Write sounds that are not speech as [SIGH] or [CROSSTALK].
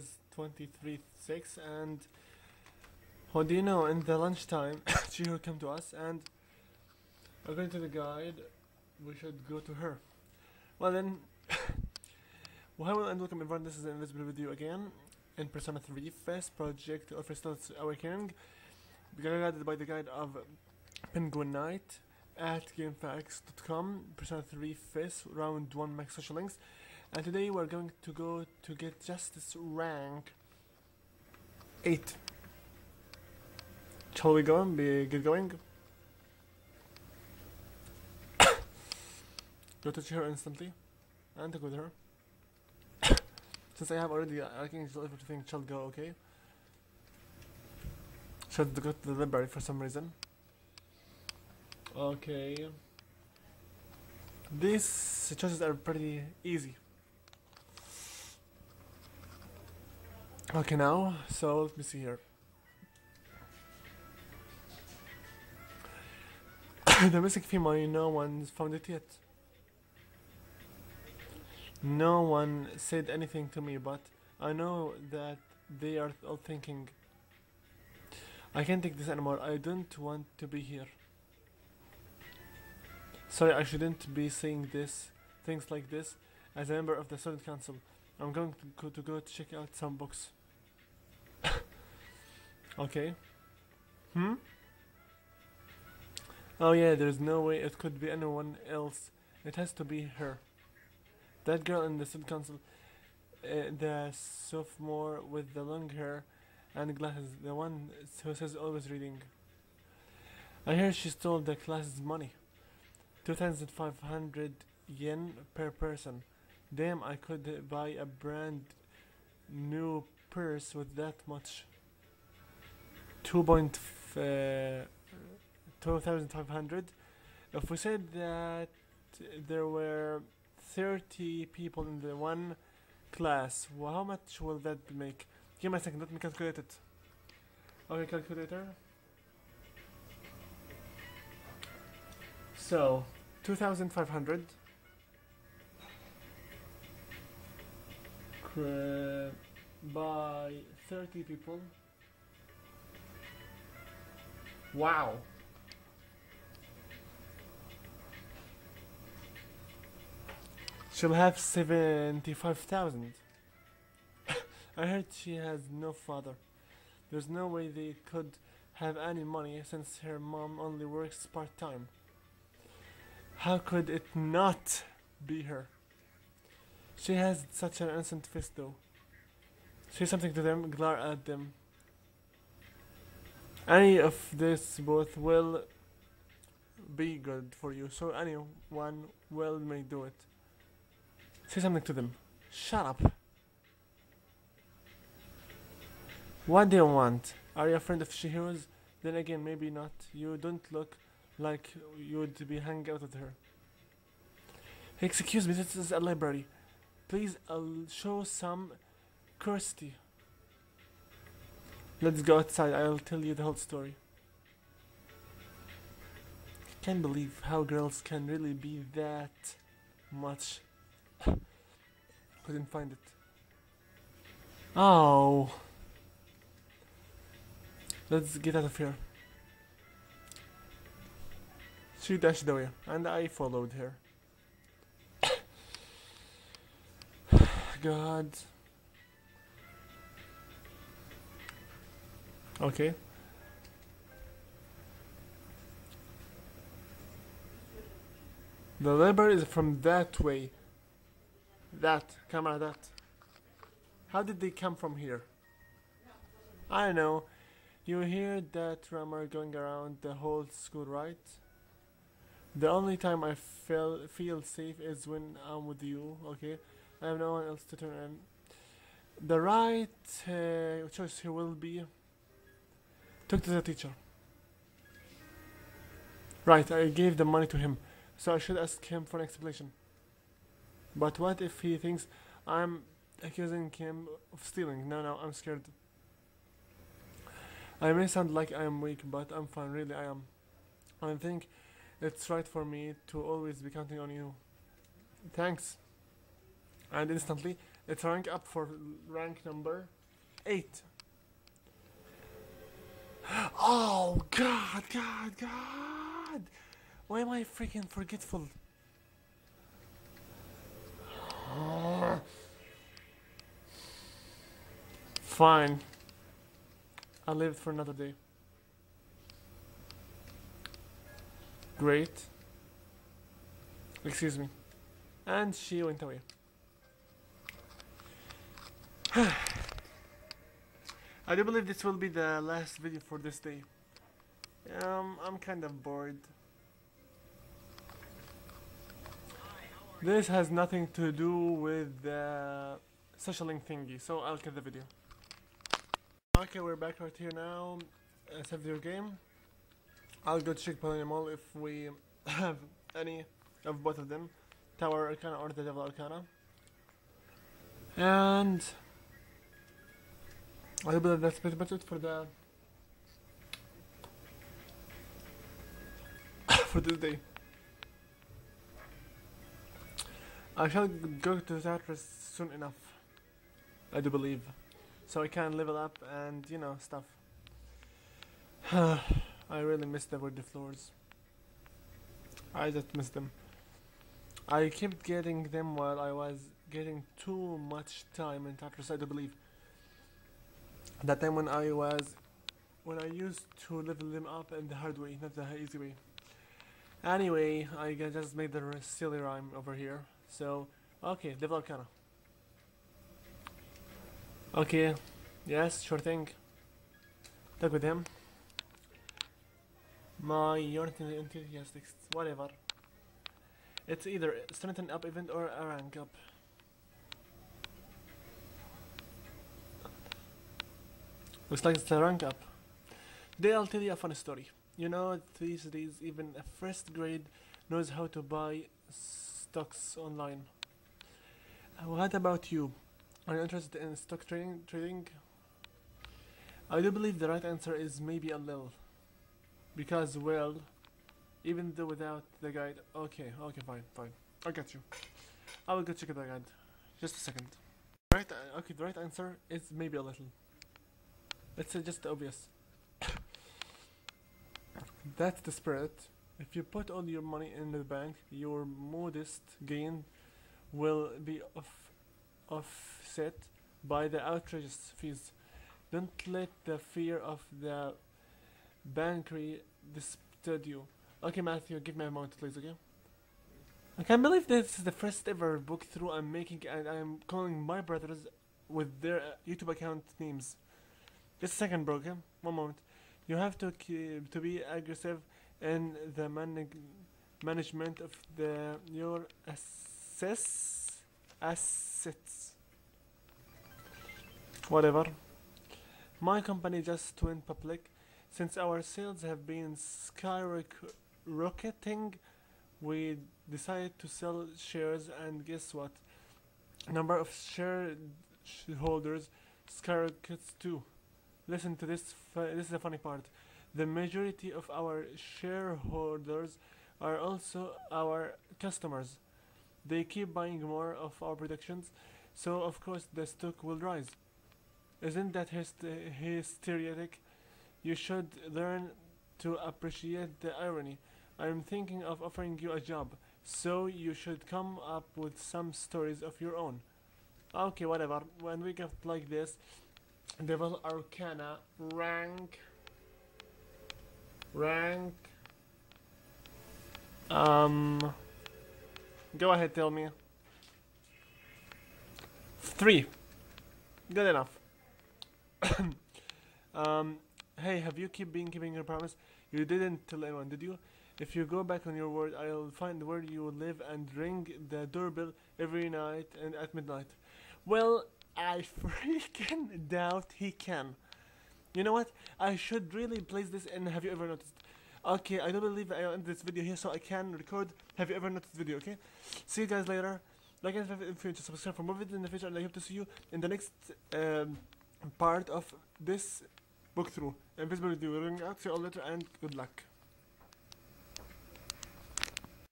says 23.6 and what do you know in the lunchtime [COUGHS] she will come to us and according to the guide we should go to her. Well then well, hello and welcome everyone this is invisible with you again. In persona 3 FES project of Resistance awakening guided by the guide of penguin knight at gamefaqs.com persona 3 FES round 1 max social links and today we're going to go to get justice rank 8 shall we go and be get going? [COUGHS] Go to her instantly. And go with her. [COUGHS] Since I have already uh, I think everything shall go okay? Should go to the library for some reason. Okay. These choices are pretty easy Okay, now, so let me see here. [COUGHS] the missing female, no one's found it yet. No one said anything to me, but I know that they are all thinking, I can't take this anymore, I don't want to be here. Sorry, I shouldn't be saying this, things like this, as a member of the student council. I'm going to go to, go check out some books. Okay. Hmm? Oh yeah, there's no way it could be anyone else. It has to be her. That girl in the student council, uh, the sophomore with the long hair and glasses, the one who says always reading. I hear she stole the class's money. 2500 yen per person. Damn, I could buy a brand new purse with that much. 2,500. Uh, if we said that there were 30 people in the one class, well, how much will that make? Give me a second, let me calculate it. Okay, calculator. So, 2,500 by 30 people Wow. She'll have 75,000. [LAUGHS] I heard she has no father. There's no way they could have any money since her mom only works part time. How could it not be her? She has such an innocent face though. Say something to them, glare at them. Any of this both will be good for you, so anyone will may do it. Say something to them. Shut up. What do you want? Are you a friend of Chihiro's? Then again, maybe not. You don't look like you would be hanging out with her. Excuse me, this is a library. Please, show some courtesy. Let's go outside, I'll tell you the whole story. I can't believe how girls can really be that much. [SIGHS] Couldn't find it. Oh. Let's get out of here. She dashed away, and I followed her. [COUGHS] God. Okay. The library is from that way. That, camera, that. How did they come from here? I know. You hear that rumor going around the whole school, right? The only time I feel feel safe is when I'm with you, okay? I have no one else to turn in. The right uh, choice here will be Talk to the teacher. Right, I gave the money to him, so I should ask him for an explanation. But what if he thinks I'm accusing him of stealing? No, no, I'm scared. I may sound like I am weak, but I'm fine, really I am. I think it's right for me to always be counting on you. Thanks. And instantly, It's rank up for rank number 8. Oh god, god, god! Why am I freaking forgetful? Fine. I'll it for another day. Great. Excuse me. And she went away. [SIGHS] [SIGHS] I do believe this will be the last video for this day. Um, I'm kind of bored. This has nothing to do with the social link thingy, so I'll cut the video. Okay, we're back right here now. Uh, save your game. I'll go check Paulownia Mall if we [LAUGHS] have any of both of them. Tower Arcana or the Devil Arcana. And I believe that's pretty much it for the for this day. I shall go to the Tartarus soon enough. I do believe. So I can level up and you know stuff. [SIGHS] I really miss the woody floors. I just miss them. I kept getting them while I was getting too much time in Tartarus, I do believe. That time when I was, when I used to level them up in the hard way, not the easy way. Anyway, I just made the silly rhyme over here. So, okay, Devil Arcana. Okay, yes, sure thing. Talk with him. My unit enthusiastics, whatever. It's either strengthen up event or a rank up. Looks like it's a rank up. Today I'll tell you a funny story. You know, these days even a first grade knows how to buy stocks online. Uh, What about you? Are you interested in stock trading? Trading? I do believe the right answer is maybe a little. Because, well, even though without the guide. Okay, okay, fine, fine. I got you. I will go check the guide. Just a second. Right, uh, okay, the right answer is maybe a little. It's say just obvious. That's the spirit. If you put all your money in the bank, your modest gain will be off offset by the outrageous fees. Don't let the fear of the bankery disturb you. Okay, Matthew, give me a moment, please, okay? I can't believe this is the first ever book through I'm making, and I'm calling my brothers with their uh, YouTube account names. Just a second, bro, okay? One moment. You have to to be aggressive in the manag management of the your assess assets. Whatever. My company just went public. Since our sales have been skyrocketing, we decided to sell shares, and guess what? Number of shareholders skyrockets too. Listen to this. This is the funny part. The majority of our shareholders are also our customers. They keep buying more of our productions, so of course the stock will rise. Isn't that hyst- hysterical? You should learn to appreciate the irony. I'm thinking of offering you a job, so you should come up with some stories of your own. Okay, whatever. When we get like this, Devil Arcana. Rank. Rank. Um go ahead tell me. Three. Good enough. [COUGHS] Um hey have you keep been keeping your promise? You didn't tell anyone did you? If you go back on your word i'll find where you live and ring the doorbell every night and at midnight. Well i [LAUGHS] freaking doubt he can you know what? I should really place this in Have You Ever Noticed? Okay, I don't believe I end this video here so I can record Have You Ever Noticed video, okay? See you guys later. Like and subscribe you to subscribe for more videos in the future and I hope to see you in the next um, part of this book through. Invisible video. We're out. See you all later and good luck.